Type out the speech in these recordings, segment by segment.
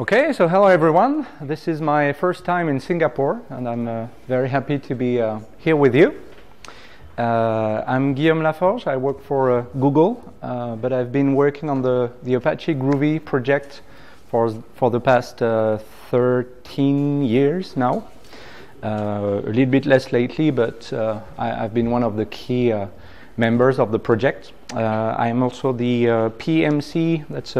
Okay, so hello everyone. This is my first time in Singapore, and I'm uh, very happy to be uh, here with you. Uh, I'm Guillaume Laforge. I work for uh, Google, uh, but I've been working on the, the Apache Groovy project for, for the past uh, 13 years now. a little bit less lately, but I, have been one of the key members of the project. I am also the PMC, that's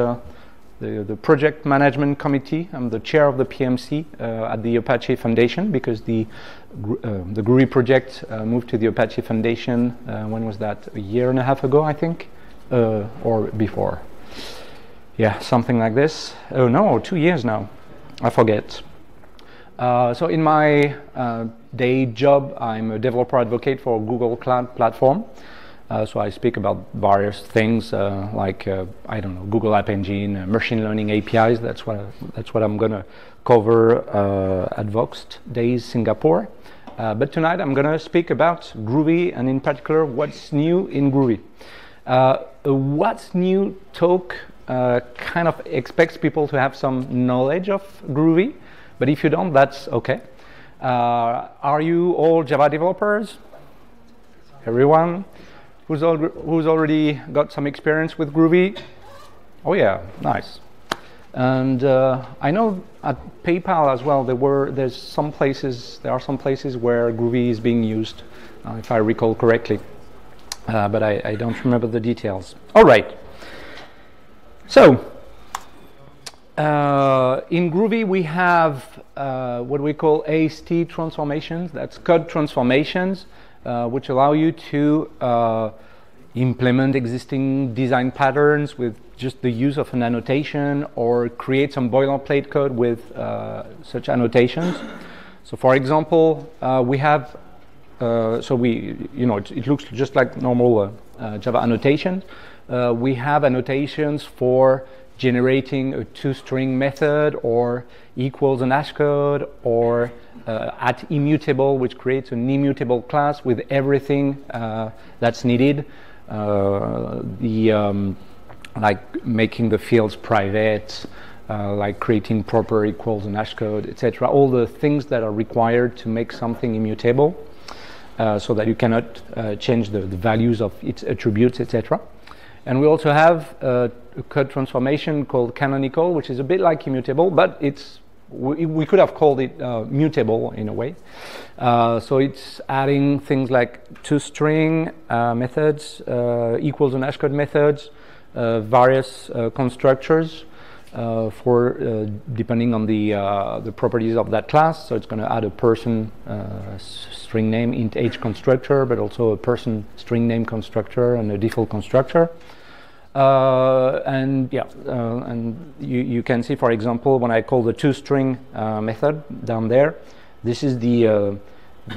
the, the project management committee. I'm the chair of the PMC uh, at the Apache Foundation because the uh, the Groovy project uh, moved to the Apache Foundation. Uh, when was that? A year and a half ago, I think, uh, or before. Yeah, something like this. Oh no, two years now. I forget. Uh, so in my day job, I'm a developer advocate for Google Cloud Platform. Uh, so I speak about various things uh, like uh, I don't know Google App Engine, uh, machine learning APIs. That's what I, that's what I'm gonna cover uh, at Voxxed Days Singapore. Uh, but tonight I'm gonna speak about Groovy and in particular what's new in Groovy. what's new talk kind of expects people to have some knowledge of Groovy, but if you don't, that's okay. are you all Java developers? Everyone? Who's, al who's already got some experience with Groovy? Oh yeah, nice. And uh, I know at PayPal as well, there were there's some places there are some places where Groovy is being used, uh, if I recall correctly, uh, but I, I, don't remember the details. All right. So uh, in Groovy we have uh, what we call AST transformations. That's code transformations. Uh, which allow you to uh, implement existing design patterns with just the use of an annotation or create some boilerplate code with uh, such annotations. So for example, uh, we have, uh, so we, you know, it, it, looks just like normal Java annotations. we have annotations for generating a toString method or equals an hash code or uh, at immutable, which creates an immutable class with everything uh, that's needed. Uh, the um, like making the fields private, uh, like creating proper equals and hash code, etc. All the things that are required to make something immutable, uh, so that you cannot change the, the values of its attributes, etc. And we also have a code transformation called canonical, which is a bit like immutable, but it's we, we could have called it uh, mutable in a way. Uh, so it's adding things like toString uh, methods, uh, equals and hashcode methods, uh, various constructors for depending on the the properties of that class. So it's going to add a person string name int age constructor, but also a person string name constructor and a default constructor. Uh, and yeah, uh, and you, you can see, for example, when I call the toString uh, method down there, this is the uh,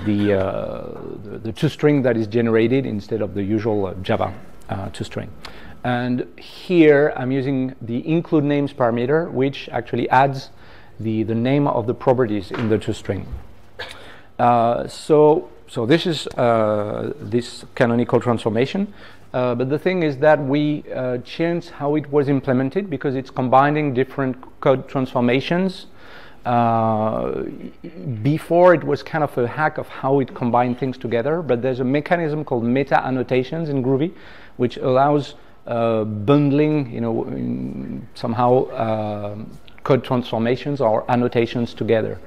the, uh, the, the toString that is generated instead of the usual uh, Java toString. And here I'm using the include names parameter, which actually adds the the name of the properties in the toString. so so this is this canonical transformation. Uh, but the thing is that we uh, changed how it was implemented because it's combining different code transformations. Uh, before it was kind of a hack of how it combined things together, but there's a mechanism called meta annotations in Groovy, which allows uh, bundling, you know, somehow uh, code transformations or annotations together.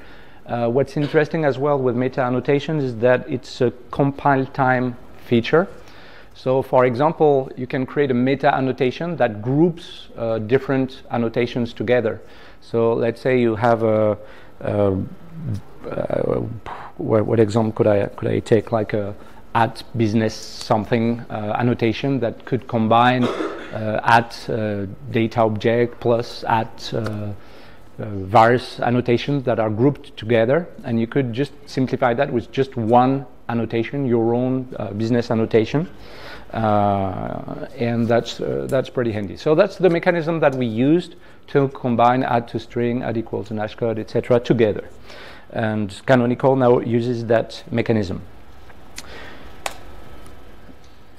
Uh, what's interesting as well with meta annotations is that it's a compile time feature. So for example, you can create a meta annotation that groups uh, different annotations together. So let's say you have a, a, a what, what, example could I could I take like a at business something uh, annotation that could combine uh, at uh, data object plus at uh, uh, various annotations that are grouped together, and you could just simplify that with just one annotation, your own business annotation. Uh, and that's, uh, that's pretty handy. So that's the mechanism that we used to combine add to string, add equals and hashcode, etc. together. And Canonical now uses that mechanism.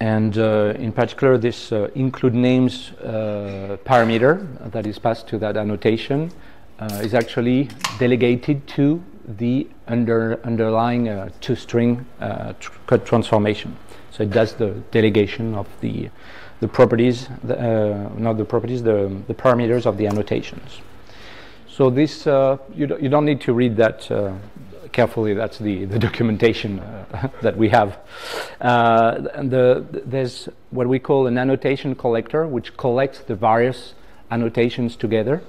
And uh, in particular, this uh, include names uh, parameter that is passed to that annotation uh, is actually delegated to the under, underlying uh, toString uh, tr transformation. So it does the delegation of the the properties, the, uh, not the properties, the, the parameters of the annotations. So this, uh, you, do, you don't need to read that uh, carefully. That's the, the documentation uh, that we have. And the, there's what we call an annotation collector, which collects the various annotations together.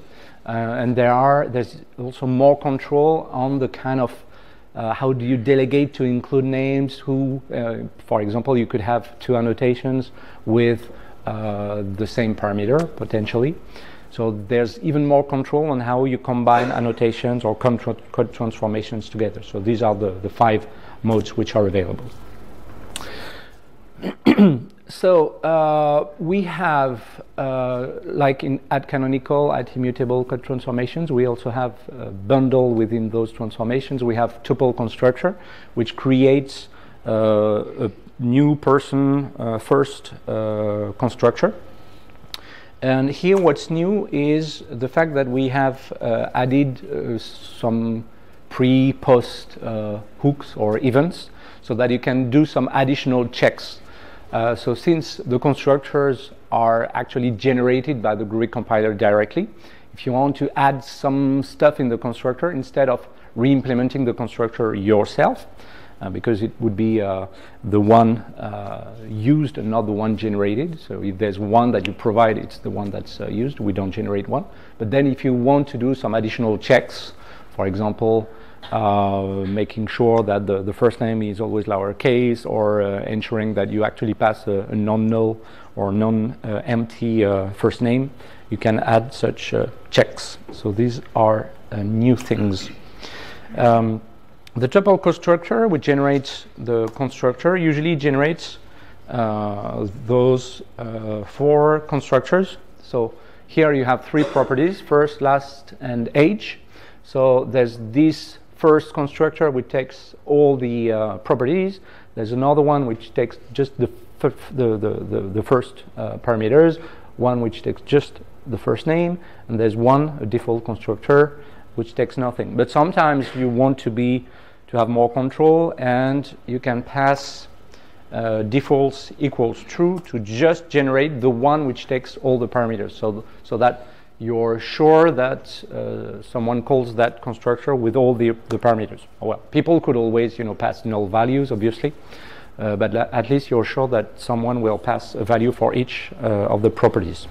Uh, and there are there's also more control on the kind of uh, how do you delegate to include names? Who, uh, for example, you could have two annotations with the same parameter potentially. So there's even more control on how you combine annotations or code transformations together. So these are the, the five modes which are available. so uh, we have, uh, like in at canonical, at immutable transformations, we also have a bundle within those transformations. We have tuple constructor, which creates uh, a new person uh, first uh, constructor. And here what's new is the fact that we have uh, added some pre-post hooks or events so that you can do some additional checks. Uh, so since the constructors are actually generated by the Groovy compiler directly, if you want to add some stuff in the constructor instead of re-implementing the constructor yourself, uh, because it would be uh, the one uh, used and not the one generated. So if there's one that you provide, it's the one that's uh, used. We don't generate one. But then if you want to do some additional checks, for example, uh, making sure that the, the first name is always lowercase or uh, ensuring that you actually pass a, a non-null or non-empty first name, you can add such checks. So these are new things. Um, the tuple constructor, which generates the constructor, usually generates uh, those uh, four constructors. So here you have three properties, first, last, and age. So there's this first constructor which takes all the uh, properties. There's another one which takes just the, the, the, the, first uh, parameters, one which takes just the first name, and there's one, a default constructor, which takes nothing. But sometimes you want to be to have more control and you can pass uh, defaults equals true to just generate the one which takes all the parameters so, so that you're sure that uh, someone calls that constructor with all the, the parameters. Well, people could always you know, pass null values, obviously, uh, but at least you're sure that someone will pass a value for each uh, of the properties.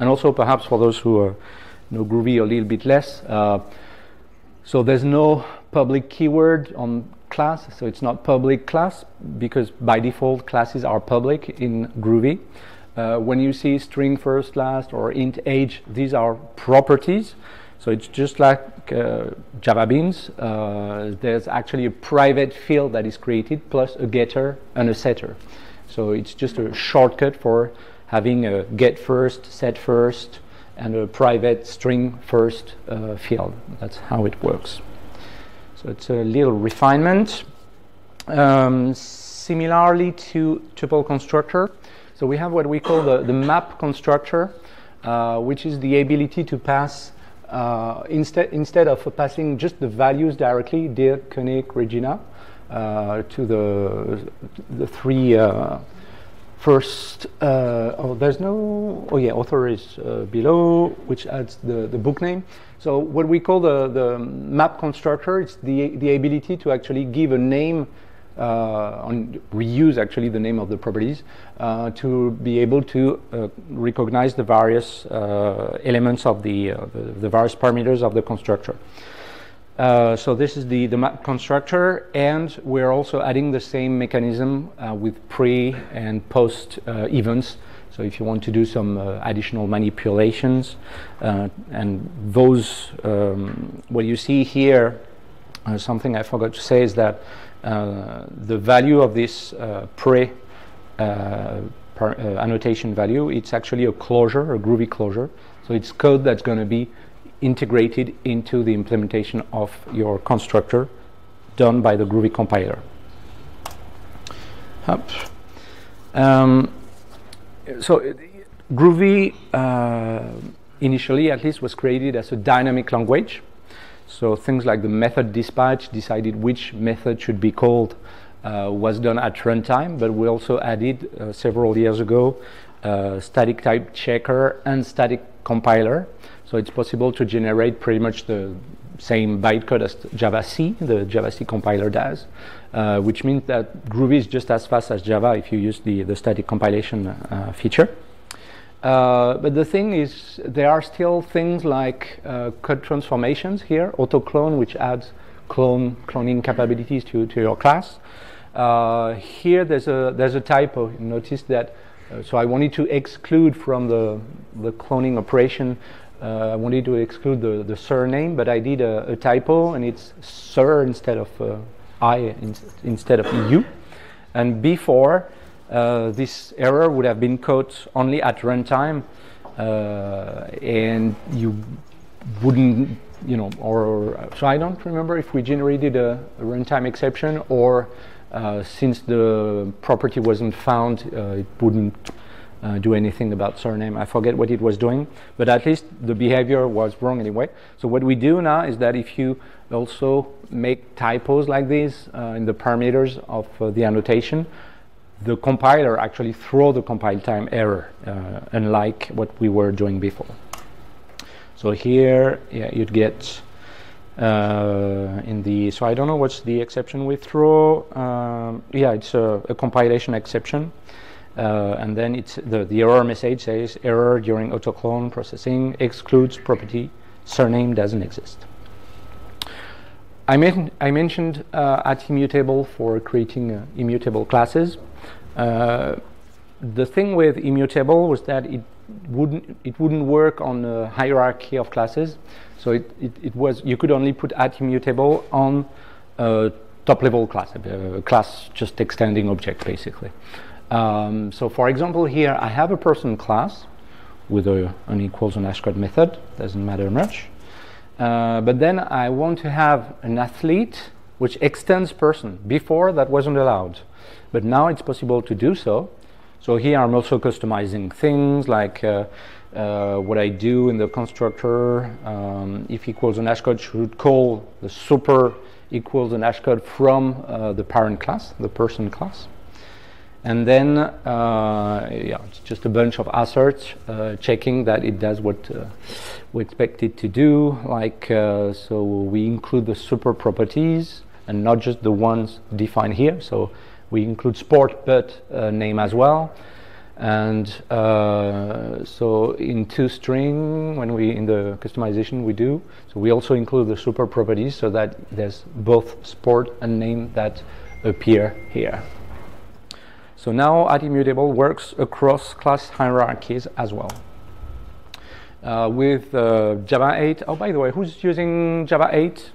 And also, perhaps for those who uh, know Groovy a little bit less, uh, so there's no public keyword on class, so it's not public class because by default classes are public in Groovy. Uh, when you see string first, last, or int age, these are properties. So it's just like uh, Java Beans. Uh, there's actually a private field that is created plus a getter and a setter. So it's just a shortcut for having a get first, set first, and a private string first uh, field. That's how it works. So it's a little refinement. Um, similarly to tuple constructor, so we have what we call the, the map constructor, uh, which is the ability to pass uh, instead instead of passing just the values directly, Dierk, Koenig, Regina, uh, to the the three uh, First, uh, oh, there's no, oh yeah, author is uh, below, which adds the, the book name. So what we call the, the map constructor, it's the, the ability to actually give a name, on reuse actually the name of the properties, uh, to be able to uh, recognize the various uh, elements of the, the, the various parameters of the constructor. Uh, so this is the, the map constructor and we're also adding the same mechanism uh, with pre and post uh, events. So if you want to do some uh, additional manipulations uh, and those, um, what you see here, something I forgot to say is that the value of this pre annotation value, it's actually a closure, a groovy closure. So it's code that's going to be integrated into the implementation of your constructor done by the Groovy compiler. Um, so Groovy uh, initially at least was created as a dynamic language. So things like the method dispatch decided which method should be called uh, was done at runtime, but we also added uh, several years ago uh, static type checker and static compiler. So it's possible to generate pretty much the same bytecode as javac, the javac compiler does, uh, which means that Groovy is just as fast as Java if you use the, the static compilation uh, feature. Uh, but the thing is, there are still things like uh, code transformations here, autoclone, which adds clone cloning capabilities to, to your class. Uh, here, there's a there's a typo. Notice that. Uh, so I wanted to exclude from the the cloning operation. Uh, I wanted to exclude the, the surname, but I did a, a typo, and it's sir instead of I in, instead of you. And before, uh, this error would have been caught only at runtime, uh, and you wouldn't, you know, or so I don't remember if we generated a, a runtime exception or uh, since the property wasn't found, uh, it wouldn't uh, do anything about surname. I forget what it was doing, but at least the behavior was wrong anyway. So what we do now is that if you also make typos like this uh, in the parameters of the annotation, the compiler actually throw the compile time error, uh, unlike what we were doing before. So here, yeah, you'd get uh, in the, so I don't know what's the exception we throw. Um, yeah, it's a, a compilation exception. Uh, and then it's the, the error message says error during autoclone processing excludes property surname doesn't exist. I, men I mentioned uh, at immutable for creating uh, immutable classes. Uh, the thing with immutable was that it wouldn't it wouldn't work on a hierarchy of classes. So it, it, it was you could only put at immutable on a top level class, a class just extending object basically. Um, so for example here I have a person class with a, an equals and hashcode method, doesn't matter much. Uh, but then I want to have an athlete which extends person. Before that wasn't allowed but now it's possible to do so. So here I'm also customizing things like uh, uh, what I do in the constructor, um, if equals an hashcode should call the super equals an hashcode from uh, the parent class, the person class. And then, uh, yeah, it's just a bunch of asserts uh, checking that it does what uh, we expect it to do. Like, so we include the super properties and not just the ones defined here. So we include sport but name as well. And uh, so in toString when we in the customization we do, so we also include the super properties so that there's both sport and name that appear here. So now immutable works across class hierarchies as well. Uh, with uh, Java 8, oh by the way, who's using Java 8?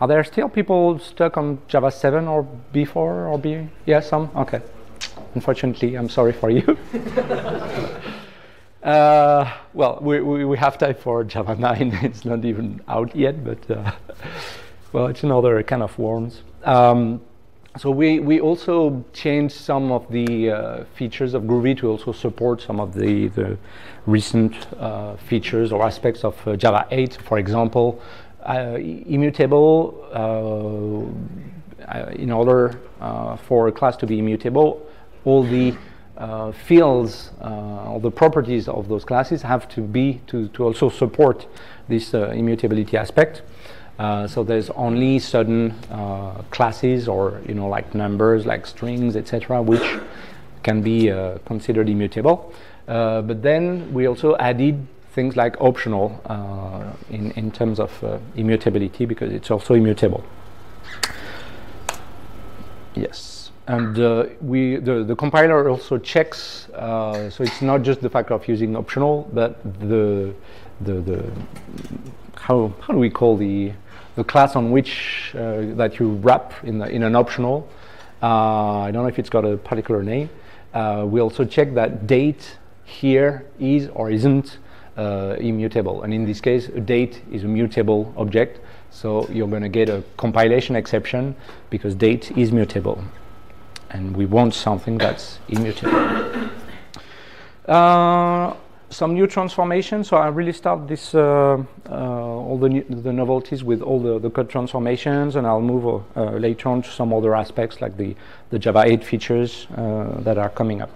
Are there still people stuck on Java 7 or before or B? Yeah, some? Okay. Unfortunately, I'm sorry for you. uh, well, we, we, we, have time for Java 9. it's not even out yet, but uh, well, it's another kind of worms. Um, so we, we also changed some of the uh, features of Groovy to also support some of the, the recent uh, features or aspects of uh, Java 8. For example, uh, immutable, uh, uh, in order for a class to be immutable, all the fields, all the properties of those classes have to be to, to also support this immutability aspect. So there's only certain classes or you know like numbers, like strings, etc., which can be considered immutable. but then we also added things like optional uh, in, in terms of uh, immutability because it's also immutable. Yes, and uh, we the, the compiler also checks, uh, so it's not just the fact of using optional, but the, the, the how, how do we call the, the class on which uh, that you wrap in, the, in an optional. Uh, I don't know if it's got a particular name. we also check that date here is or isn't uh, immutable. And in this case, a date is a mutable object. So you're going to get a compilation exception because date is mutable. And we want something that's immutable. Uh, some new transformations. So I really start this uh, uh, all the new, the novelties with all the, the code transformations, and I'll move uh, later on to some other aspects like the the Java 8 features uh, that are coming up.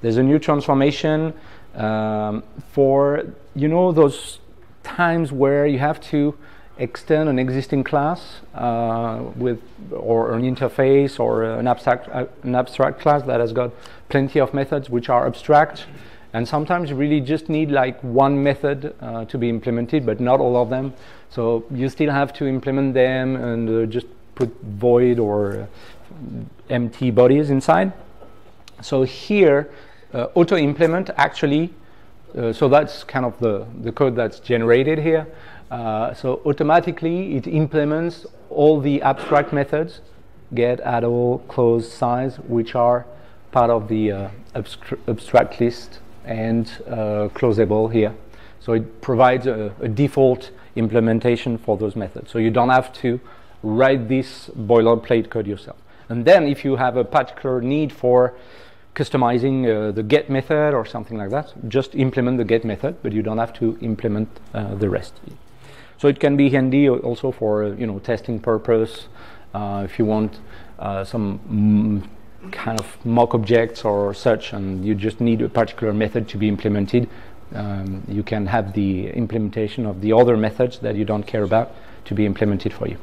There's a new transformation um, for you know those times where you have to extend an existing class uh, with or an interface or an abstract uh, an abstract class that has got plenty of methods which are abstract and sometimes you really just need like one method uh, to be implemented but not all of them. So you still have to implement them and uh, just put void or uh, empty bodies inside. So here uh, auto implement actually so that's kind of the, the code that's generated here. Uh, so automatically it implements all the abstract methods, get, add all, close, size, which are part of the uh, abstract list and uh, closable here. So it provides a, a, default implementation for those methods. So you don't have to write this boilerplate code yourself. And then if you have a particular need for customizing uh, the get method or something like that, just implement the get method, but you don't have to implement uh, the rest. So it can be handy also for you know testing purpose. Uh, if you want uh, some mm, kind of mock objects or such, and you just need a particular method to be implemented, um, you can have the implementation of the other methods that you don't care about to be implemented for you.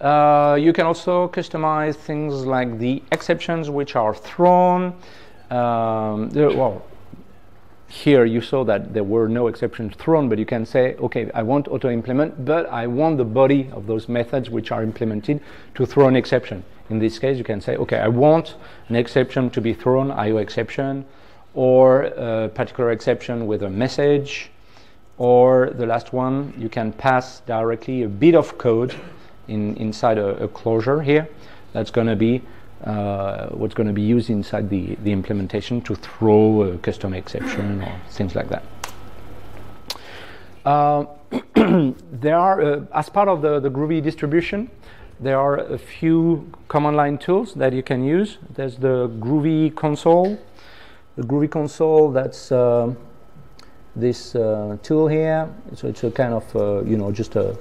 Uh, you can also customize things like the exceptions which are thrown. Um, well, here you saw that there were no exceptions thrown, but you can say, okay, I want auto implement, but I want the body of those methods which are implemented to throw an exception. In this case, you can say, okay, I want an exception to be thrown, IO exception, or a particular exception with a message, or the last one, you can pass directly a bit of code in, inside a, a closure here. That's going to be uh, what's going to be used inside the, the implementation to throw a custom exception or things like that. Uh, there are, uh, as part of the, the Groovy distribution, there are a few command line tools that you can use. There's the Groovy console. The Groovy console, that's uh, this uh, tool here. So it's a kind of, uh, you know, just a,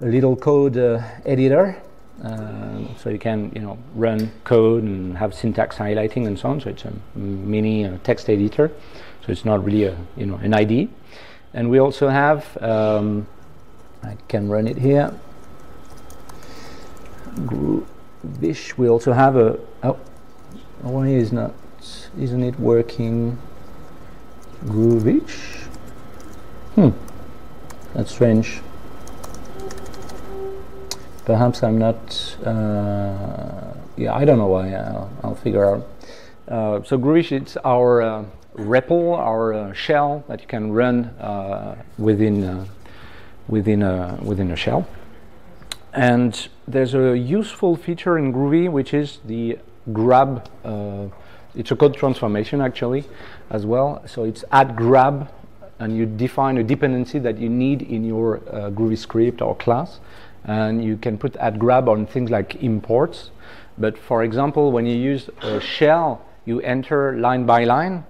a little code editor uh, so you can you know run code and have syntax highlighting and so on. So it's a mini uh, text editor. So it's not really a you know an IDE. And we also have um, I can run it here. Groovysh. We also have a oh why is not isn't it working? Groovysh. Hmm. That's strange perhaps I'm not. Uh, yeah, I don't know why. I'll, I'll figure out. Uh, so Groovysh, it's our uh, REPL, our uh, shell that you can run uh, within uh, within a within a shell. And there's a useful feature in Groovy, which is the grab. Uh, it's a code transformation actually, as well. So it's add grab, and you define a dependency that you need in your uh, Groovy script or class and you can put add grab on things like imports. But for example, when you use a shell, you enter line by line,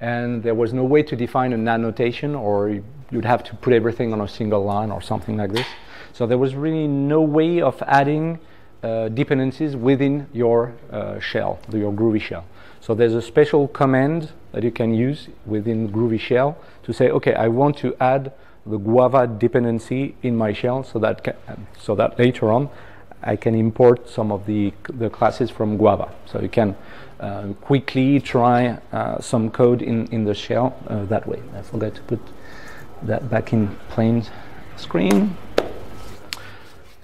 and there was no way to define an annotation, or you'd have to put everything on a single line or something like this. So there was really no way of adding uh, dependencies within your uh, shell, your Groovy shell. So there's a special command that you can use within Groovy shell to say, okay, I want to add the Guava dependency in my shell so that so that later on I can import some of the the classes from Guava. So you can uh, quickly try uh, some code in in the shell uh, that way. I forgot to put that back in plain screen.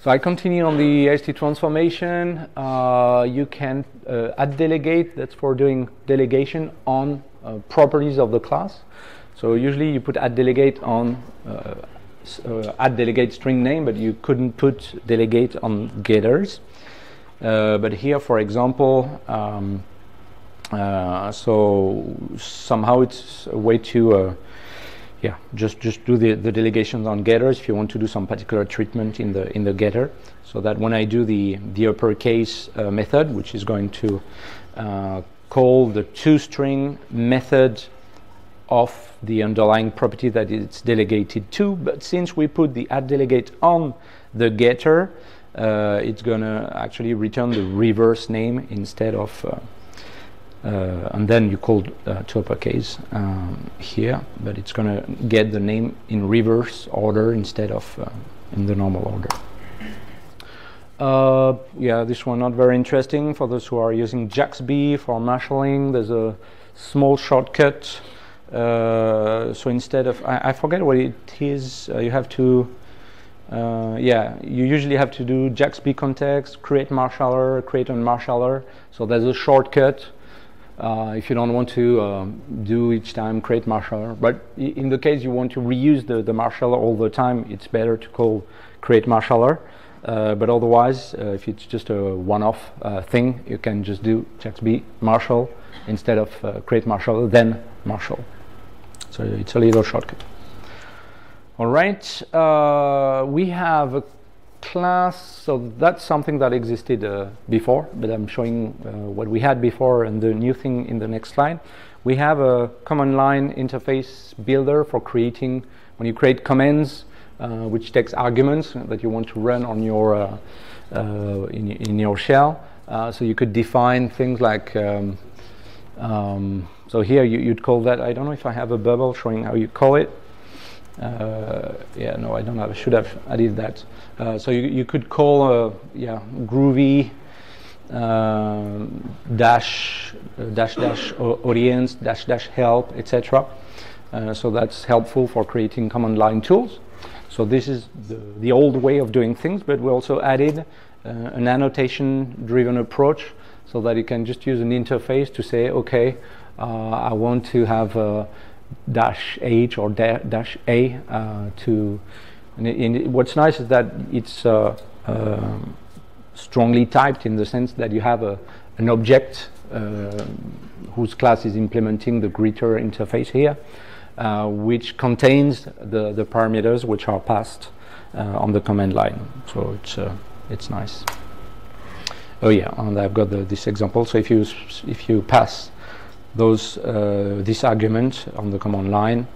So I continue on the AST transformation. Uh, you can uh, add delegate. That's for doing delegation on uh, properties of the class. So usually you put add delegate on uh, uh, add delegate string name, but you couldn't put delegate on getters. Uh, but here, for example, um, so somehow it's a way to yeah just just do the, the delegations on getters if you want to do some particular treatment in the in the getter so that when I do the the uppercase uh, method which is going to call the toString method of the underlying property that it's delegated to. But since we put the add delegate on the getter, uh, it's going to actually return the reverse name instead of, uh, and then you call uh, to uppercase um, here, but it's going to get the name in reverse order instead of uh, in the normal order. Uh, yeah, this one not very interesting for those who are using JAXB for marshalling. There's a small shortcut. Uh, so instead of, I, I, forget what it is, uh, you have to, uh, yeah, you usually have to do JAXB context, create marshaller, create unmarshaller. So there's a shortcut uh, if you don't want to um, do each time create marshaller. But in the case you want to reuse the, the marshaller all the time, it's better to call create marshaller. Uh, but otherwise, uh, if it's just a one-off uh, thing, you can just do JAXB marshal instead of create marshal, then marshal. So it's a little shortcut. All right, we have a class, so that's something that existed uh, before, but I'm showing what we had before and the new thing in the next slide. We have a command line interface builder for creating, when you create commands, uh, which takes arguments that you want to run on your uh, uh, in, in, your shell. so you could define things like um, um, so here you, would call that I don't know if I have a bubble showing how you call it. Uh, yeah, no, I don't have. I should have added that. Uh, so you, you could call uh, yeah groovy dash dash dash audience dash dash help etc. so that's helpful for creating command line tools. So this is the, the old way of doing things, but we also added uh, an annotation-driven approach so that you can just use an interface to say, okay, uh, I want to have dash H or da dash A uh, to. And, it, what's nice is that it's uh, um, strongly typed in the sense that you have a, an object uh, whose class is implementing the greeter interface here. Uh, which contains the, the parameters which are passed uh, on the command line. So it's, it's nice. Oh yeah, and I've got the, this example. So if you, if you pass those, this argument on the command line,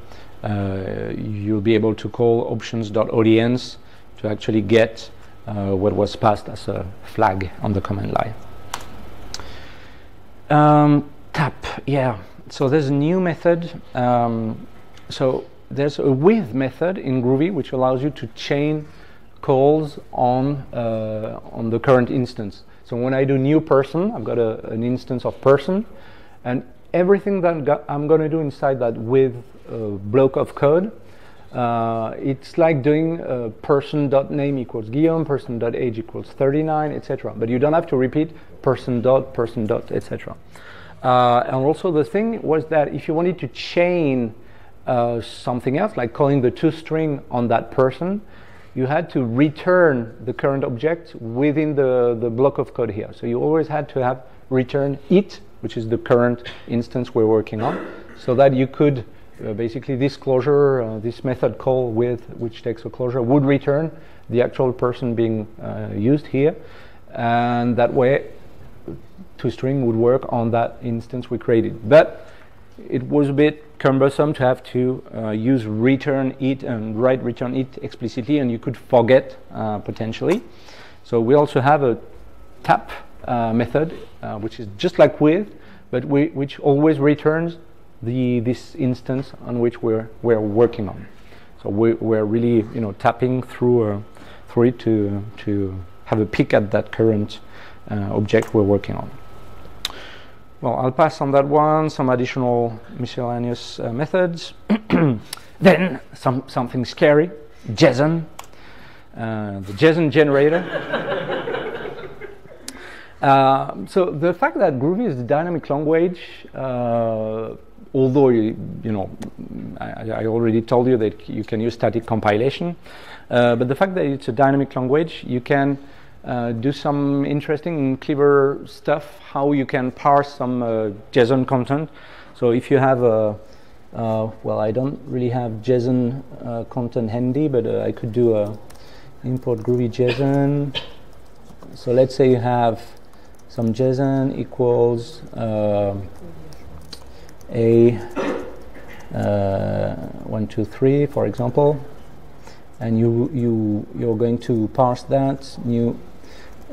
you'll be able to call options.audience to actually get uh, what was passed as a flag on the command line. Um, tap, yeah so there's a new method. Um, so there's a with method in Groovy which allows you to chain calls on uh, on the current instance. So when I do new person, I've got a, an instance of person, and everything that I'm going to do inside that with a block of code, uh, it's like doing uh, person.name equals Guillaume, person.age equals 39, etc. But you don't have to repeat person dot person dot etc. Uh, and also the thing was that if you wanted to chain uh, something else, like calling the toString on that person, you had to return the current object within the, the block of code here. So you always had to have return it, which is the current instance we're working on, so that you could uh, basically this closure, uh, this method call with which takes a closure would return the actual person being uh, used here. And that way toString would work on that instance we created. But it was a bit cumbersome to have to uh, use return it and write return it explicitly, and you could forget uh, potentially. So we also have a tap uh, method, uh, which is just like with, but we, which always returns the this instance on which we're we're working on. So we, we're really you know tapping through uh, through it to to have a peek at that current uh, object we're working on. Well, I'll pass on that one, some additional miscellaneous uh, methods. then some, something scary, JSON, the JSON generator. uh, so the fact that Groovy is a dynamic language, uh, although you, you know, I, I, already told you that you can use static compilation, uh, but the fact that it's a dynamic language, you can uh, do some interesting clever stuff, how you can parse some uh, JSON content. So if you have a, uh, well, I don't really have JSON content handy, but I could do a import groovy JSON. So let's say you have some JSON equals uh, a uh, one, two, three, for example, and you you you're going to parse that new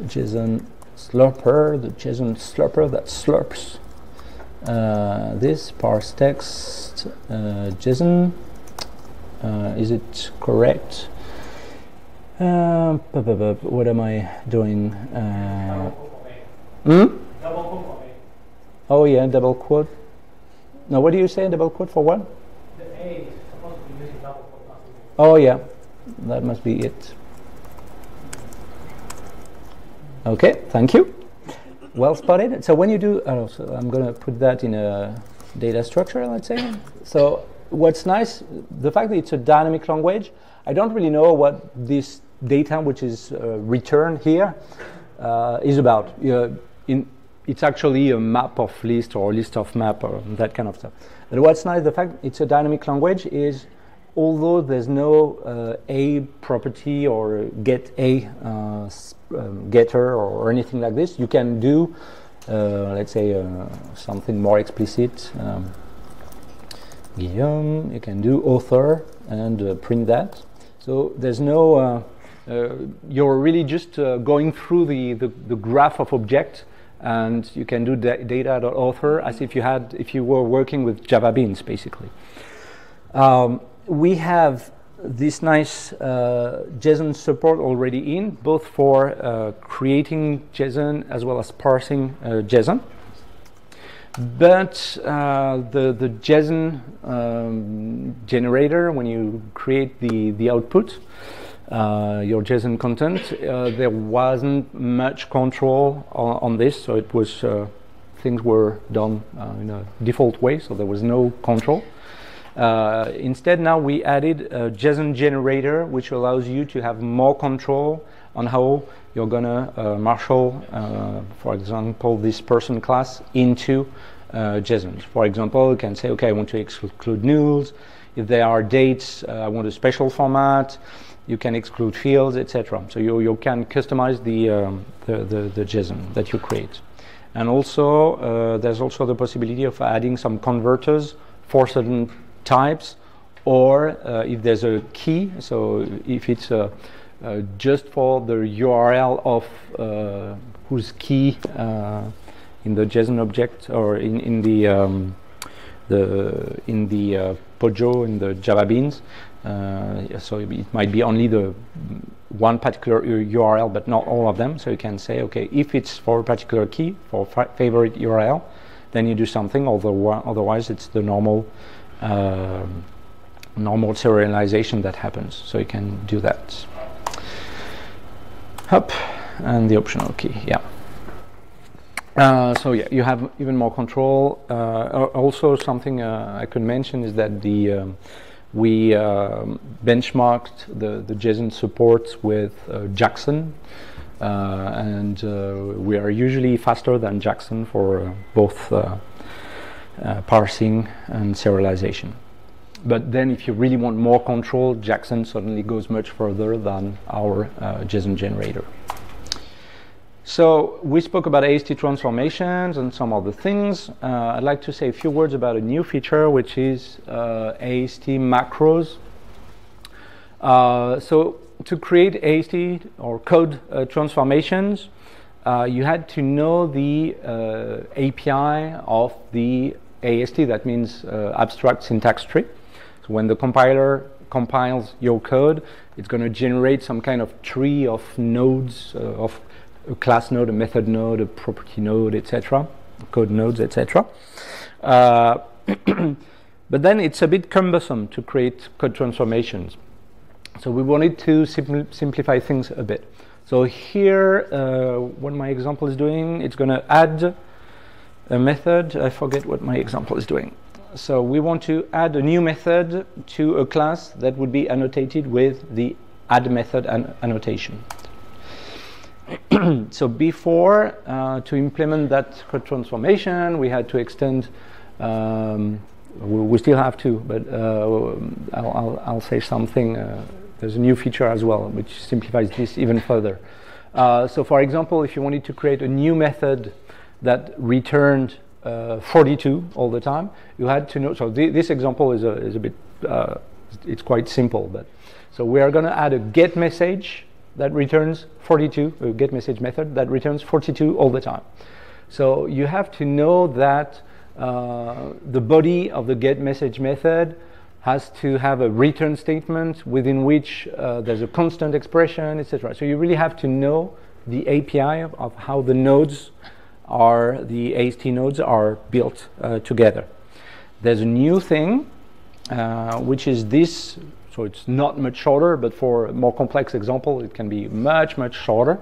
JSON slurper, the JSON slurper that slurps uh, this parse text uh, JSON. Uh, is it correct? Uh, what am I doing? Hmm? Oh yeah, double quote. Now, what do you say? In double quote for what? The A is supposed to be using double quote. Oh yeah, that must be it. Okay, thank you. Well spotted. So when you do, oh, so I'm going to put that in a data structure, let's say. So what's nice, the fact that it's a dynamic language, I don't really know what this data, which is uh, returned here, uh, is about. Uh, in, it's actually a map of list or a list of map or that kind of stuff. But what's nice, the fact it's a dynamic language is although there's no uh, a property or get a uh, um, getter or, anything like this, you can do, uh, let's say, uh, something more explicit. Um, Guillaume, you can do author and uh, print that. So there's no, uh, you're really just going through the, the, the, graph of object and you can do da data.author as if you had, if you were working with Java beans, basically. Um, we have this nice uh, JSON support already in, both for uh, creating JSON as well as parsing uh, JSON. But uh, the, the JSON um, generator, when you create the, the output, uh, your JSON content, uh, there wasn't much control on, on, this, so it was things were done in a default way, so there was no control. Uh, instead, now we added a JSON generator, which allows you to have more control on how you're gonna uh, marshal, uh, for example, this person class into uh, JSON. For example, you can say, okay, I want to exclude nulls. If there are dates, uh, I want a special format. You can exclude fields, etc. So you, you can customize the, um, the, the, the JSON that you create. And also, uh, there's also the possibility of adding some converters for certain types or uh, if there's a key, so if it's uh, uh, just for the URL of uh, whose key uh, in the JSON object or in, in the um, the in the Pojo in the Java beans, so it might be only the one particular URL but not all of them. So you can say, okay, if it's for a particular key for favorite URL, then you do something. Although otherwise, it's the normal uh, normal serialization that happens. So you can do that. Up and the optional key, yeah. Uh, so yeah, you have even more control. Uh, also, something uh, I could mention is that the um, we um, benchmarked the the JSON support with uh, Jackson, uh, and we are usually faster than Jackson for both uh, parsing and serialization. But then if you really want more control, Jackson suddenly goes much further than our uh, JSON generator. So we spoke about AST transformations and some other things. Uh, I'd like to say a few words about a new feature, which is uh, AST macros. Uh, so to create AST or code uh, transformations, uh, you had to know the uh, API of the AST, that means abstract syntax tree. So when the compiler compiles your code, it's going to generate some kind of tree of nodes, of a class node, a method node, a property node, etc., code nodes, etc. Uh, but then it's a bit cumbersome to create code transformations. So we wanted to sim simplify things a bit. So here, uh, what my example is doing, it's going to add a method. I forget what my example is doing. So we want to add a new method to a class that would be annotated with the add method an annotation. so before, uh, to implement that transformation, we had to extend, um, we, we, still have to, but uh, I'll, I'll, I'll, say something. Uh, there's a new feature as well, which simplifies this even further. Uh, so for example, if you wanted to create a new method that returned uh, 42 all the time. You had to know. So th- this example is a is a bit. It's quite simple, but so we are going to add a get message that returns 42. A get message method that returns 42 all the time. So you have to know that uh, the body of the get message method has to have a return statement within which uh, there's a constant expression, etc. So you really have to know the API of, of how the nodes are, the AST nodes are built uh, together. There's a new thing, uh, which is this, so it's not much shorter, but for a more complex example, it can be much, much shorter.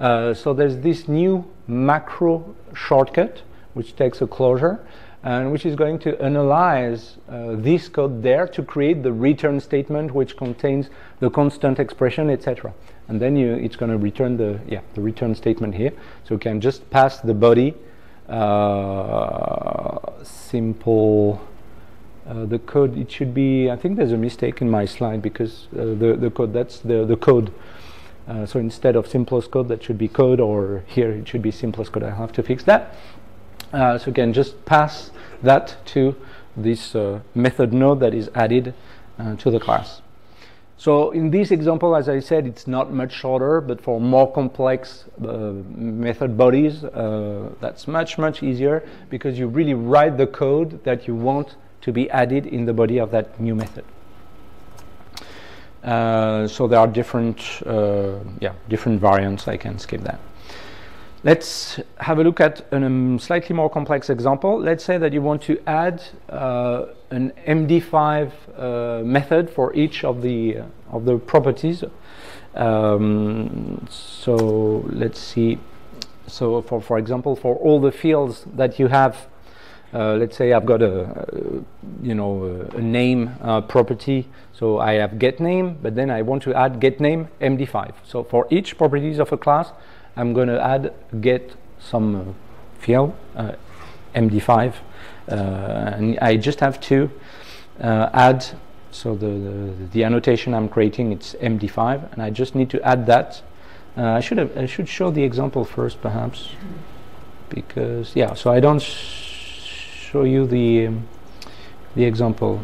Uh, so there's this new macro shortcut, which takes a closure, and which is going to analyze uh, this code there to create the return statement which contains the constant expression, etc. And then you, it's going to return the yeah the return statement here. So you can just pass the body uh, simple. Uh, the code it should be. I think there's a mistake in my slide because uh, the the code that's the the code. Uh, so instead of simplest code, that should be code, or here it should be simplest code. I have to fix that. Uh, so again, just pass that to this uh, method node that is added to the class. So in this example, as I said, it's not much shorter, but for more complex method bodies, that's much, much easier because you really write the code that you want to be added in the body of that new method. Uh, so there are different, yeah, different variants. I can skip that. Let's have a look at a um, slightly more complex example. Let's say that you want to add uh, an MD5 uh, method for each of the uh, of the properties. Um, so let's see. So for for example, for all the fields that you have, uh, let's say I've got a, you know a, name uh, property. So I have get name, but then I want to add get name MD5. So for each properties of a class. I'm going to add get some uh, field uh, MD5 uh, and I just have to add so the, the, the annotation I'm creating it's MD5 and I just need to add that I should have I should show the example first perhaps because yeah so I don't show you the um, the example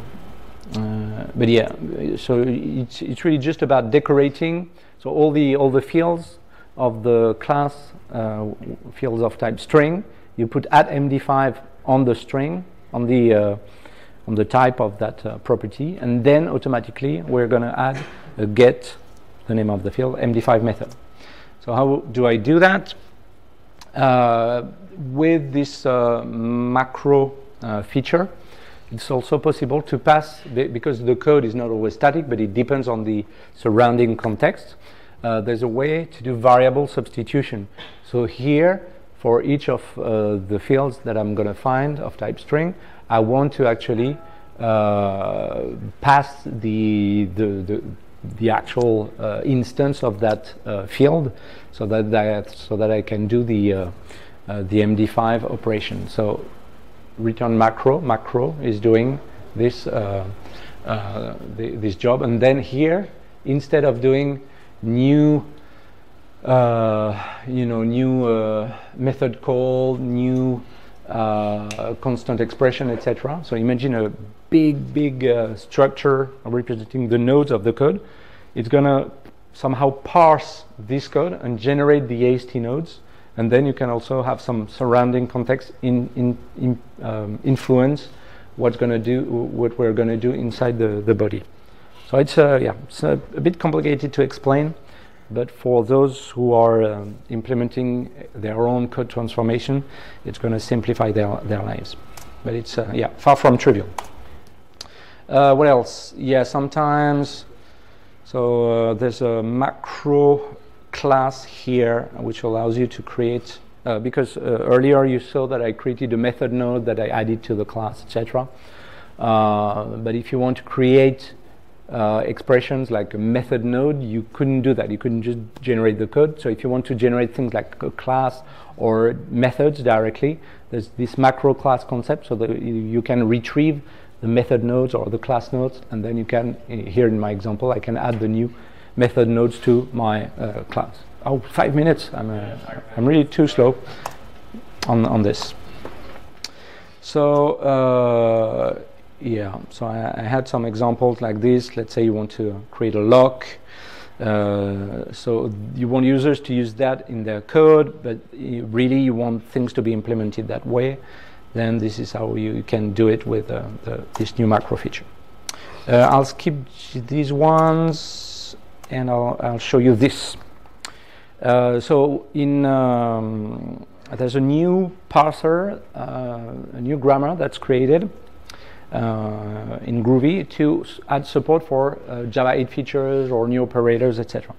uh, but yeah so it's, it's really just about decorating so all the all the fields of the class uh, fields of type string. You put at MD5 on the string, on the, uh, on the type of that uh, property, and then automatically we're going to add a get, the name of the field, MD5 method. So how do I do that? With this uh, macro uh, feature, it's also possible to pass, because the code is not always static, but it depends on the surrounding context uh, there's a way to do variable substitution. So here, for each of uh, the fields that I'm going to find of type string, I want to actually uh, pass the, the, the, the actual uh, instance of that field so that, that, so that I can do the, uh, the MD5 operation. So return macro, macro is doing this, the, this job. And then here, instead of doing new uh, you know new uh, method call new uh, constant expression etc so imagine a big big uh, structure representing the nodes of the code it's gonna somehow parse this code and generate the AST nodes and then you can also have some surrounding context in, in, in um, influence what's going to do what we're going to do inside the, the body so it's, uh, yeah, it's a, a, bit complicated to explain, but for those who are um, implementing their own code transformation, it's going to simplify their, their lives. But it's, uh, yeah, far from trivial. Uh, what else? Yeah, sometimes, so uh, there's a macro class here which allows you to create, uh, because uh, earlier you saw that I created a method node that I added to the class, etc. but if you want to create uh, expressions like a method node, you couldn't do that. You couldn't just generate the code. So if you want to generate things like a class or methods directly, there's this macro class concept so that you can retrieve the method nodes or the class nodes, and then you can, here in my example, I can add the new method nodes to my uh, class. Oh, five minutes. I'm, uh, I'm really too slow on, on this. So uh, yeah, so I, I had some examples like this. Let's say you want to create a lock. Uh, so you want users to use that in their code, but really you want things to be implemented that way. Then this is how you can do it with uh, the, this new macro feature. Uh, I'll skip these ones and I'll, I'll show you this. Uh, so in um, there's a new parser, uh, a new grammar that's created uh, in Groovy to add support for uh, Java 8 features or new operators, etc.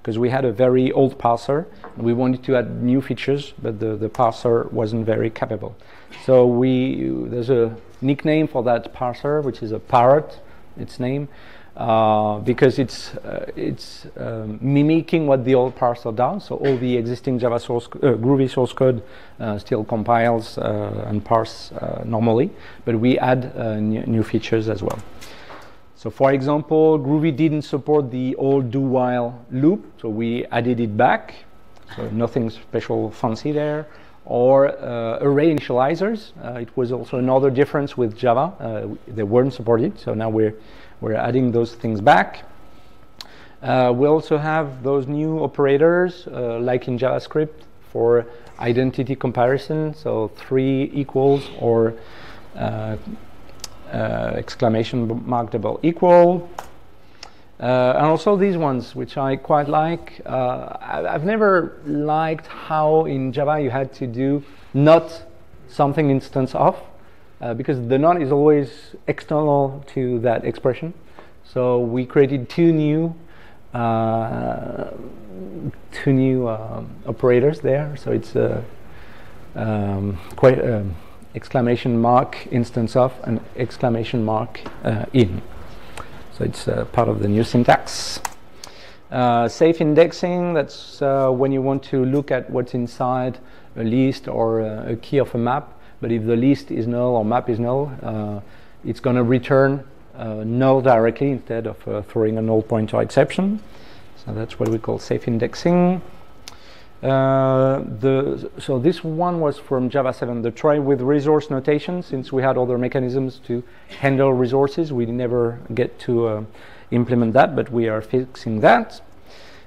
Because we had a very old parser, and we wanted to add new features, but the, the parser wasn't very capable. So we there's a nickname for that parser, which is a parrot, its name, uh, because it's uh, it's um, mimicking what the old parser does. So all the existing Java source, uh, Groovy source code uh, still compiles uh, and parses normally, but we add new, new features as well. So for example, Groovy didn't support the old do while loop, so we added it back. So nothing special fancy there. Or uh, array initializers. Uh, it was also another difference with Java. Uh, they weren't supported, so now we're we're adding those things back. Uh, we also have those new operators, uh, like in JavaScript, for identity comparison. So three equals or uh, uh, exclamation mark double equal. Uh, and also these ones, which I quite like. Uh, I've never liked how in Java you had to do not something instance of, uh, because the not is always external to that expression. So we created two new uh, two new um, operators there. So it's a um, quite um, exclamation mark instance of and exclamation mark uh, in. So it's uh, part of the new syntax. Uh, safe indexing, that's uh, when you want to look at what's inside a list or a key of a map. But if the list is null or map is null, uh, it's going to return uh, null directly instead of uh, throwing a null pointer exception. So that's what we call safe indexing. Uh, the, so this one was from Java 7, the try with resource notation. Since we had other mechanisms to handle resources, we never get to uh, implement that, but we are fixing that.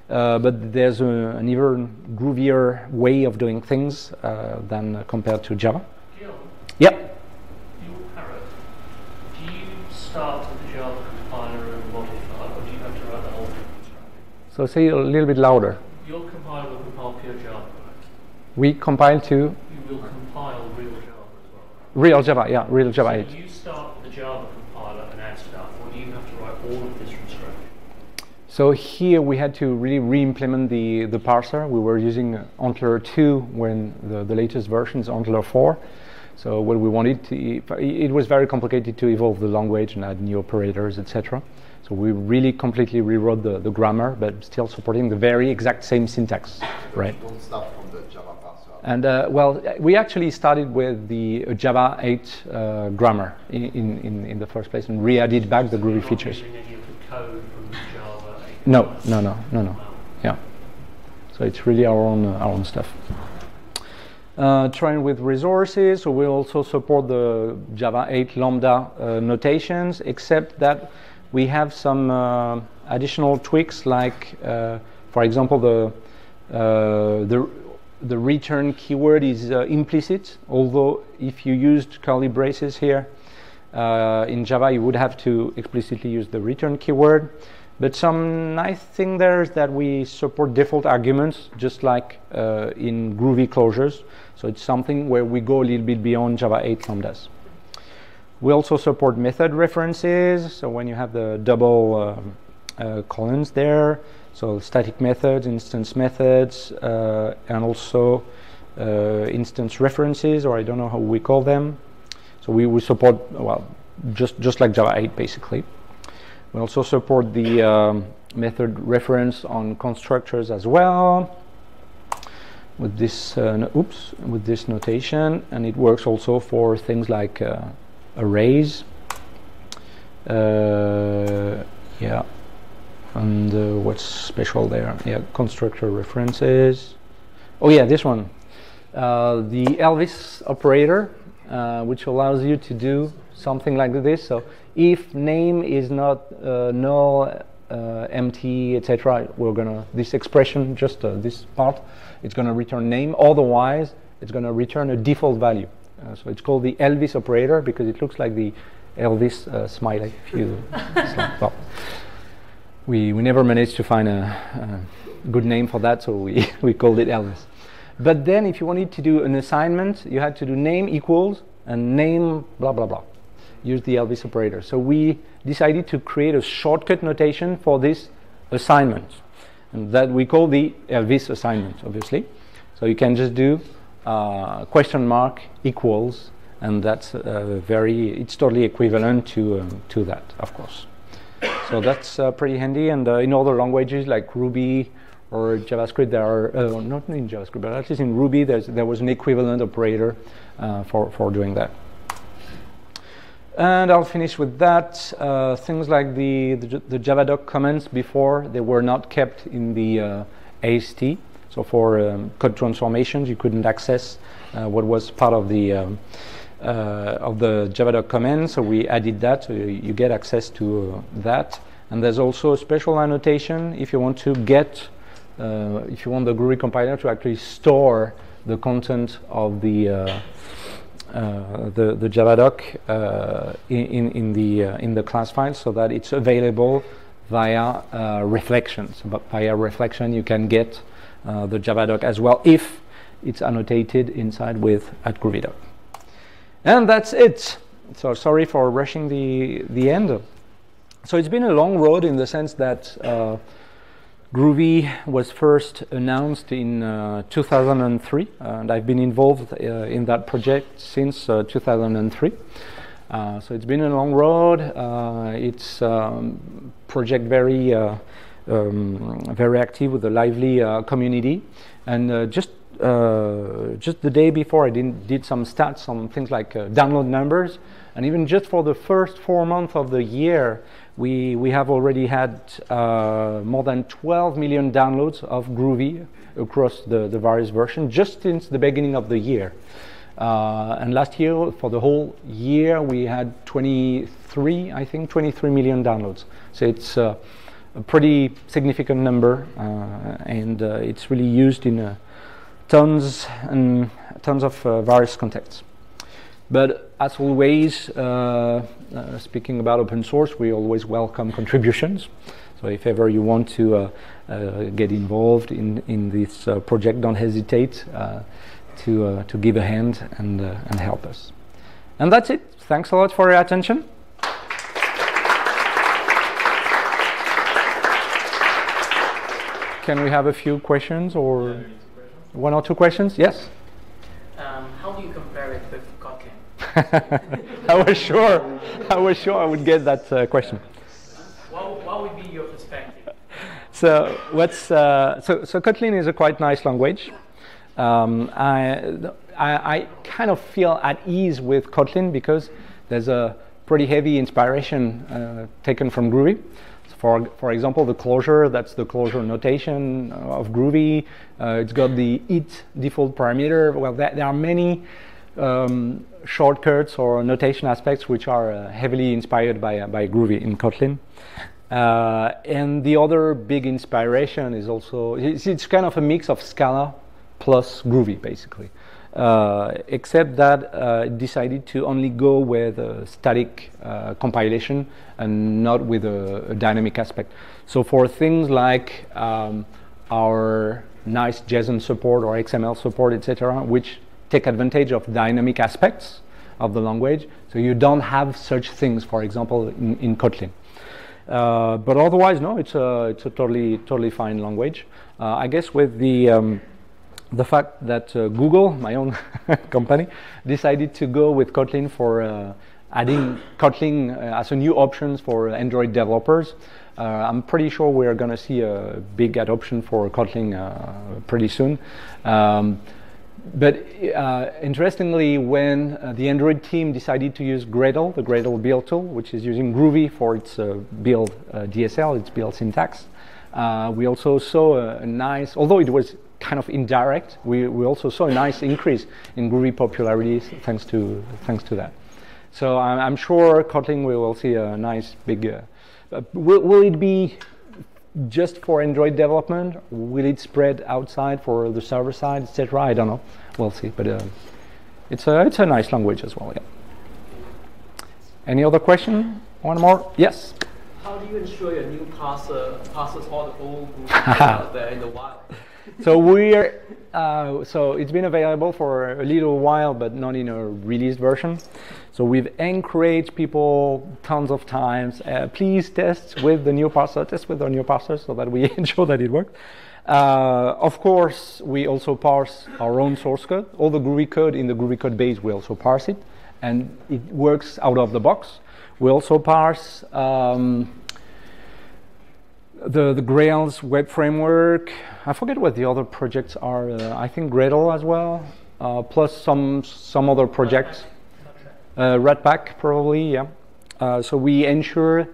Uh, but there's a, an even groovier way of doing things than compared to Java. Yep. your parrot, do you start with the Java compiler and modify, or do you have to write the whole thing? So say a little bit louder. Your compiler will compile pure Java, right? We compile to You will compile real Java as well. real Java, yeah, real Java 8. So you start with the Java compiler and add stuff, or do you have to write all of this from scratch? So here we had to really re-implement the, the parser. We were using ANTLR 2 when the, the latest version is ANTLR 4. So what we wanted to, it was very complicated to evolve the language and add new operators, etc. So we really completely rewrote the, the grammar, but still supporting the very exact same syntax, right? Don't start from the Java parser. And uh, well, we actually started with the Java 8 uh, grammar in, in, in the first place and re-added back the So you're Groovy features. any of the code from Java 8. No, no, no, no, no. Yeah. So it's really our own uh, our own stuff. Uh, trying with resources, so we also support the Java 8 Lambda uh, notations, except that we have some uh, additional tweaks, like, uh, for example, the uh, the the return keyword is uh, implicit. Although if you used curly braces here in Java, you would have to explicitly use the return keyword. But some nice thing there is that we support default arguments, just like in Groovy closures. So it's something where we go a little bit beyond Java 8 lambdas. We also support method references. So when you have the double um, uh, columns there, so static methods, instance methods, uh, and also uh, instance references, or I don't know how we call them. So we will support well, just just like Java 8 basically. We also support the um, method reference on constructors as well with this uh, oops with this notation. And it works also for things like uh, arrays. Uh, yeah. And uh, what's special there? Yeah constructor references. Oh yeah this one. Uh, the Elvis operator uh, which allows you to do something like this. So if name is not null, uh, empty, etc., we're gonna this expression, just uh, this part, it's gonna return name. Otherwise, it's gonna return a default value. Uh, so it's called the Elvis operator because it looks like the Elvis uh, smiley. Well, we we never managed to find a, a good name for that, so we we called it Elvis. But then, if you wanted to do an assignment, you had to do name equals and name blah blah blah use the Elvis operator. So we decided to create a shortcut notation for this assignment. And that we call the Elvis assignment, obviously. So you can just do uh, question mark equals, and that's uh, very, it's totally equivalent to, um, to that, of course. So that's uh, pretty handy. And uh, in other languages like Ruby or JavaScript, there are, uh, not in JavaScript, but at least in Ruby, there was an equivalent operator uh, for, for doing that. And I'll finish with that. Uh, things like the, the, the, Javadoc comments before, they were not kept in the uh, AST. So for um, code transformations, you couldn't access uh, what was part of the um, uh, of the Javadoc command. So we added that. So you, you get access to uh, that. And there's also a special annotation if you want to get, uh, if you want the Groovy compiler to actually store the content of the the, the Javadoc uh, in, in, the, uh, in the class file so that it's available via reflections. But via reflection, you can get the Javadoc as well if it's annotated inside with at. And that's it. So sorry for rushing the, the end. So it's been a long road in the sense that uh, Groovy was first announced in uh, 2003, and I've been involved uh, in that project since uh, 2003. Uh, so it's been a long road. Uh, it's um, project very, uh, um, very active with a lively community, and just just the day before, I did, did some stats on things like download numbers, and even just for the first four months of the year, we, we have already had uh, more than 12 million downloads of Groovy across the, the various versions just since the beginning of the year. Uh, and last year, for the whole year, we had 23, I think, 23 million downloads. So it's uh, a pretty significant number, uh, and uh, it's really used in uh, tons and tons of various contexts. But as always, uh, uh, speaking about open source, we always welcome contributions. So if ever you want to uh, uh get involved in, in this uh, project, don't hesitate uh, to, to give a hand and, and help us. And that's it. Thanks a lot for your attention. Can we have a few questions or one or two questions? Yes? I was sure. I was sure I would get that uh, question. What, what would be your perspective? So what's uh, so so Kotlin is a quite nice language. Um, I, I, I kind of feel at ease with Kotlin because there's a pretty heavy inspiration uh, taken from Groovy. For, for example, the closure, that's the closure notation of Groovy. Uh, it's got the it default parameter. Well, there, there are many um, shortcuts or notation aspects which are uh, heavily inspired by, uh, by Groovy in Kotlin. Uh, and the other big inspiration is also, it's, it's, kind of a mix of Scala plus Groovy basically. Uh, except that uh, decided to only go with a static uh, compilation and not with a, a, dynamic aspect. So for things like um, our nice JSON support or XML support, etc., which take advantage of dynamic aspects of the language. So you don't have such things, for example, in, in Kotlin. Uh, but otherwise, no, it's a, it's a totally, totally fine language. Uh, I guess with the, um, the fact that uh, Google, my own company, decided to go with Kotlin for uh, adding Kotlin uh, as a new option for Android developers, uh, I'm pretty sure we're going to see a big adoption for Kotlin pretty soon. Um, but uh, interestingly, when uh, the Android team decided to use Gradle, the Gradle build tool, which is using Groovy for its uh, build uh, DSL, its build syntax, uh, we also saw a, a, nice, although it was kind of indirect. We, we also saw a nice increase in Groovy popularity thanks to thanks to that. So I'm, I'm sure Kotlin we will see a nice big. Uh, will, will it be just for Android development? Will it spread outside for the server side, etc.? I don't know. We'll see. But uh, it's a it's a nice language as well. Yeah. Any other question? One more? Yes. How do you ensure your new parser parses all the old out there in the wild? so we're uh, so it's been available for a little while, but not in a released version. So we've encouraged people tons of times. Uh, please test with the new parser, test with the new parser, so that we ensure that it works. Uh, of course, we also parse our own source code. All the Groovy code in the Groovy code base, we also parse it, and it works out of the box. We also parse. Um, the, the Grails web framework. I forget what the other projects are. Uh, I think Gradle as well, uh, plus some some other projects. Uh, Ratpack probably, yeah. Uh, so we ensure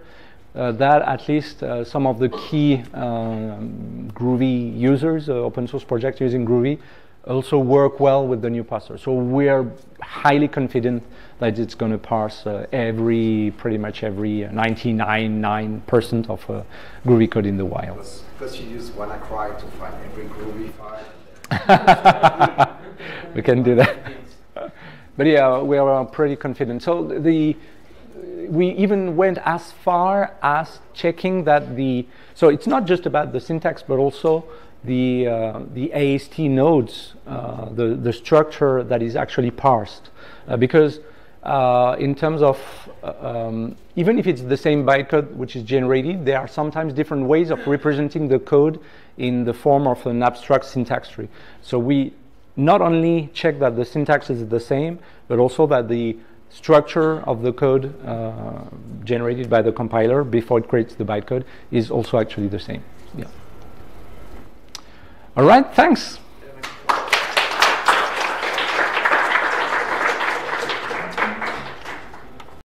uh, that at least uh, some of the key um, Groovy users, open source projects using Groovy, also work well with the new parser. So we are highly confident that it's going to parse uh, every, pretty much every 99.9% of uh, Groovy code in the wild. Because you use WannaCry to find every Groovy file. we can do that. but yeah, we are pretty confident. So the we even went as far as checking that the so it's not just about the syntax, but also the, uh, the AST nodes, uh, the, the structure that is actually parsed. Uh, because uh, in terms of, uh, um, even if it's the same bytecode which is generated, there are sometimes different ways of representing the code in the form of an abstract syntax tree. So we not only check that the syntax is the same, but also that the structure of the code uh, generated by the compiler before it creates the bytecode is also actually the same. Yeah. All right, thanks.